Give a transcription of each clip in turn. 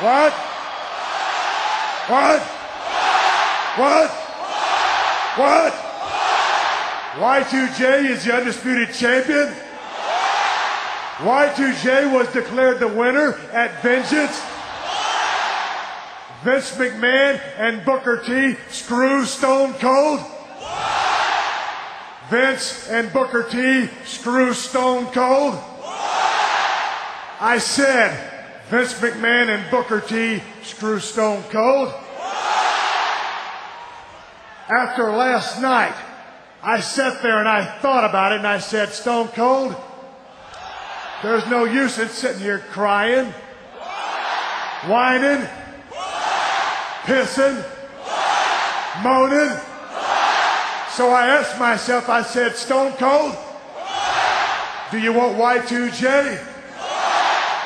What? What? What? What? Y2J is the undisputed champion? Y2J was declared the winner at Vengeance? Vince McMahon and Booker T screw Stone Cold? Vince and Booker T screw Stone Cold? I said Vince McMahon and Booker T screw Stone Cold. After last night, I sat there and I thought about it and I said, Stone Cold, there's no use in sitting here crying, whining, pissing, moaning. So I asked myself, I said, Stone Cold, do you want Y2J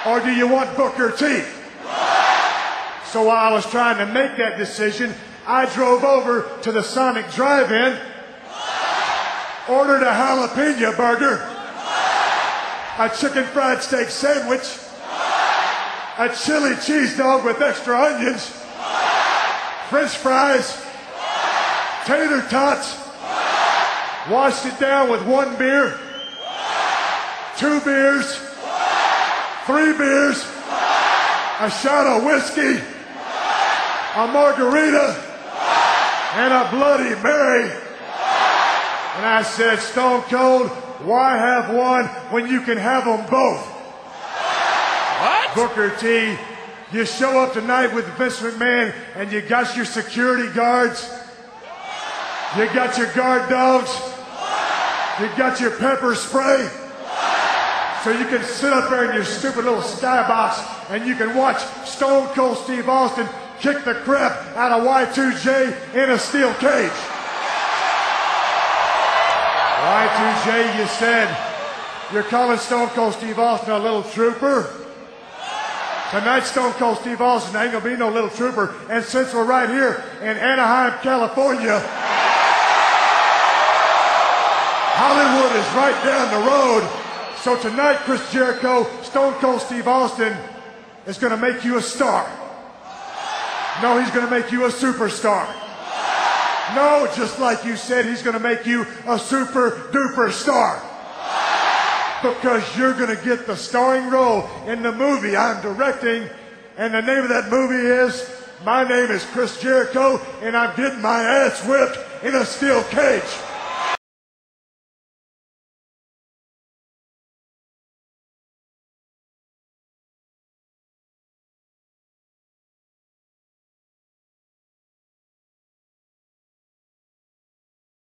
or do you want Booker T? So while I was trying to make that decision, I drove over to the Sonic Drive-In, ordered a jalapeno burger, a chicken fried steak sandwich, a chili cheese dog with extra onions, french fries, tater tots, washed it down with one beer, two beers, three beers, a shot of whiskey, a margarita, and a Bloody Mary. And I said, Stone Cold, why have one when you can have them both? What? Booker T, you show up tonight with Vince McMahon and you got your security guards. You got your guard dogs. You got your pepper spray. So you can sit up there in your stupid little skybox and you can watch Stone Cold Steve Austin kick the crap out of Y2J in a steel cage. Y2J, you said you're calling Stone Cold Steve Austin a little trooper. Tonight, Stone Cold Steve Austin ain't gonna be no little trooper. And since we're right here in Anaheim, California, Hollywood is right down the road. So tonight, Chris Jericho, Stone Cold Steve Austin is gonna make you a star. No, he's gonna make you a superstar. No, just like you said, he's gonna make you a super duper star. Because you're gonna get the starring role in the movie I'm directing. And the name of that movie is My Name is Chris Jericho, and I'm getting my ass whipped in a steel cage.